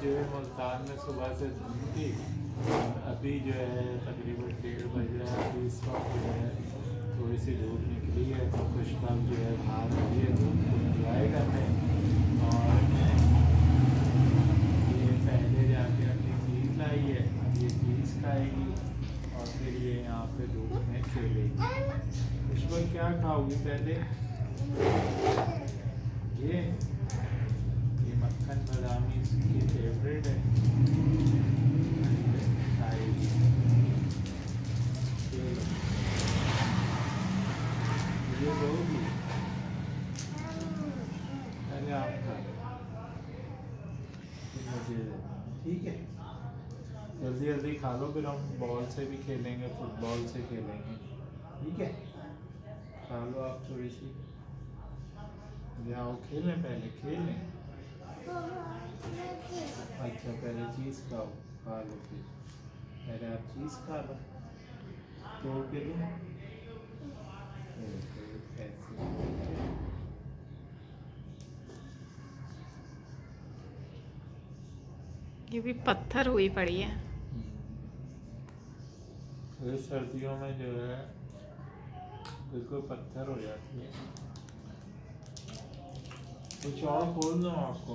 जो है मुल्तान में सुबह से धूप थी, अभी जो है तकरीबन डेढ़ बज रहा है अभी इस वक्त जो है थोड़ी सी धूप निकली है तो कुछ खुशबू जो है बाहर आई है धूप को इंजॉय करने। और ये पहले जाके अपनी चीज़ लाई है, अब ये चीज़ खाएगी, और फिर ये यहाँ पे धूप में खेलेगी खुशबू क्या खाओगी पहले? ये। ठीक है। जल्दी जल्दी खा लो, फिर हम बॉल से भी खेलेंगे फुटबॉल से खेलेंगे। ठीक है? खा लो आप थोड़ी सी। जाओ खेलें पहले, खेलें। अच्छा पहले चीज़ खाओ खा लो फिर। पहले आप चीज़ खा लो तोड़ के लो ये भी पत्थर हुई पड़ी है। ये सर्दियों में जो है बिल्कुल पत्थर हो जाती है। कुछ और खोल दो आपको।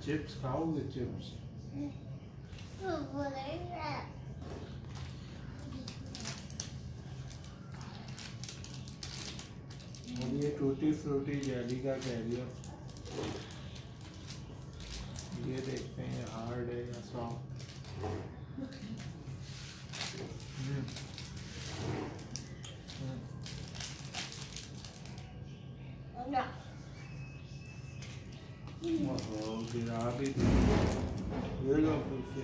चिप्स खाओगे चिप्स और ये टूटी फ्रूटी जेली का कैरियर ये देखते हैं हार्ड है या सॉफ्ट हम्म। हम्म। ओहो, गिरा भी दिया। ये लो फिर से